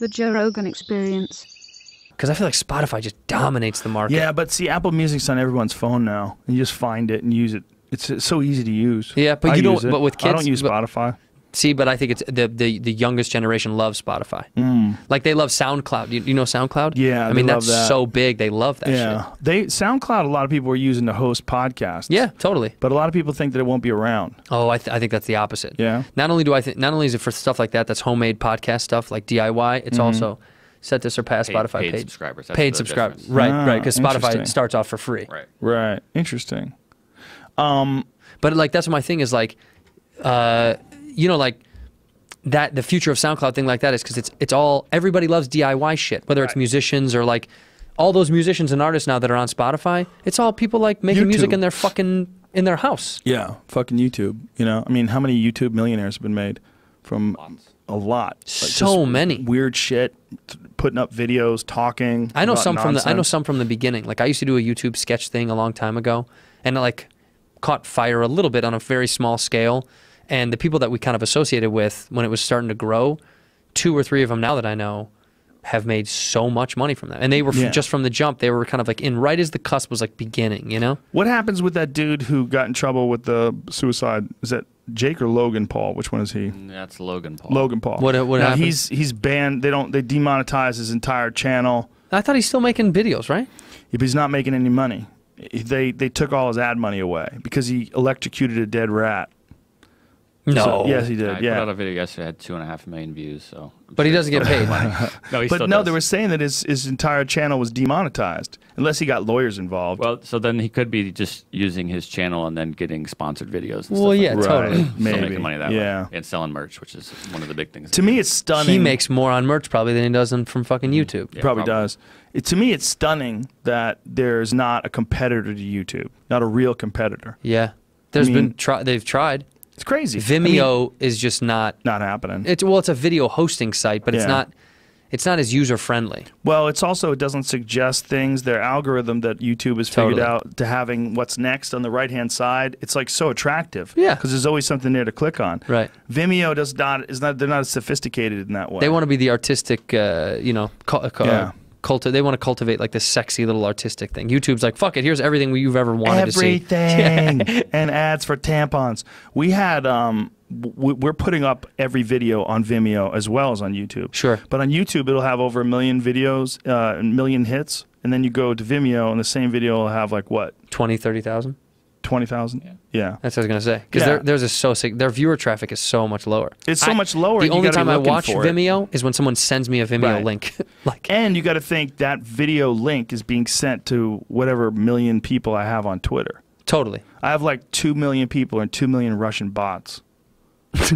The Joe Rogan Experience. Because I feel like Spotify just dominates the market. Yeah, but see, Apple Music's on everyone's phone now. And you just find it and use it. It's, it's so easy to use. Yeah, but I you don't- use it. but with kids, I don't kids- use but- Spotify. See, but I think it's the the, the youngest generation loves Spotify. Mm. Like they love SoundCloud. You, you know SoundCloud? Yeah, I they mean love that's that. so big. They love that Yeah, shit. they SoundCloud. A lot of people are using to host podcasts. Yeah, totally. but a lot of people think that it won't be around. Oh, I, th- I think that's the opposite. Yeah. Not only do I think, not only is it for stuff like that, that's homemade podcast stuff like DIY. It's Mhm. also set to surpass Paid- Spotify paid paid subscribers, that's paid subscribers. Right, Ah, right. Because Spotify starts off for free. Right. Right. Interesting. Um, But like that's my thing is like, uh, you know, like that the future of SoundCloud thing like that is because it's it's all everybody loves DIY shit, whether it's musicians or like all those musicians and artists now that are on Spotify. It's all people like making music in their fucking in their house. yeah, fucking YouTube. You know, I mean, how many YouTube millionaires have been made from a lot? Like, So many. weird shit, putting up videos, talking. I know some from the I know some from the beginning. Like I used to do a YouTube sketch thing a long time ago, and it like caught fire a little bit on a very small scale. And the people that we kind of associated with when it was starting to grow, two or three of them now that I know have made so much money from that. And they were f- Yeah. just from the jump. They were kind of like in right as the cusp was like beginning. You know? What happens with that dude who got in trouble with the suicide? Is that Jake or Logan Paul? Which one is he? Mm, that's Logan Paul. Logan Paul. What- uh, what now, happened? He's he's banned. They don't. They demonetize his entire channel. I thought he's still making videos, right? If he's not making any money, they they took all his ad money away because he electrocuted a dead rat. No. So- yes, he did. I Yeah. put out a video yesterday had two and a half million views. So, I'm But he doesn't get still paid. making money. no, he but still no, does. they were saying that his his entire channel was demonetized unless he got lawyers involved. Well, so then he could be just using his channel and then getting sponsored videos. And Well, stuff yeah, like that. totally. Still Maybe. making money that Yeah. way and selling merch, which is one of the big things. to me, it's stunning. He makes more on merch probably than he does on, from fucking mm-hmm. YouTube. Yeah, probably, probably. does. It, to me, it's stunning that there's not a competitor to YouTube, not a real competitor. Yeah. There's I mean- been try they've tried. It's crazy. I mean, Vimeo is just not not happening. It's well, it's a video hosting site, but it's not. It's not as user friendly. Well, it's also it doesn't suggest things. Their algorithm that YouTube has figured Totally. out to having what's next on the right hand side, it's like so attractive. Yeah. because there's always something there to click on. Right. Vimeo does not is not they're not as sophisticated in that way. They want to be the artistic, uh, you know, Yeah. Culti- They want to cultivate like this sexy little artistic thing. YouTube's like, fuck it. Here's everything you've ever wanted to see. everything and ads for tampons. We had um we're putting up every video on Vimeo as well as on YouTube. Sure. But on YouTube it'll have over a million videos, uh, a million hits, and then you go to Vimeo and the same video will have like what 20, 30,000? Twenty thousand. Yeah. That's what I was gonna say. Because Yeah. theirs is so sig- their viewer traffic is so much lower. It's so I- much lower, The you only time I watch. Vimeo is when someone sends me a Vimeo Right. link. like, And you got to think that video link is being sent to whatever million people I have on Twitter. totally. I have like two million people and two million Russian bots.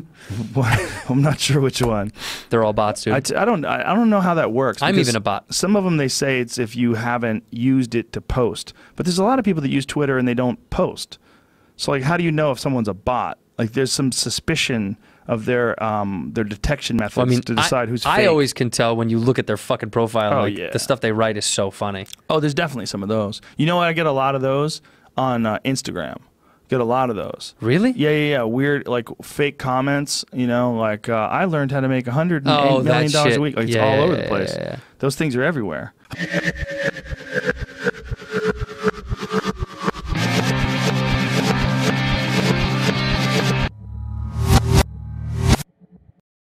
I'm not sure which one. They're all bots, dude. I, t- I don't. I I don't know how that works. I'm even a bot. Some of them they say it's if you haven't used it to post, but there's a lot of people that use Twitter and they don't post. So like, how do you know if someone's a bot? Like, there's some suspicion of their um their detection methods Well, I mean, to decide I, who's. I always can tell when you look at their fucking profile. Oh, like, yeah. The stuff they write is so funny. Oh, there's definitely some of those. You know what? I get a lot of those on uh, Instagram. Get a lot of those. Really? Yeah, yeah, yeah. Weird, like fake comments. You know, like uh, I learned how to make a hundred oh, million dollars shit. a week. Like it's Yeah, all over the place. Those things are everywhere.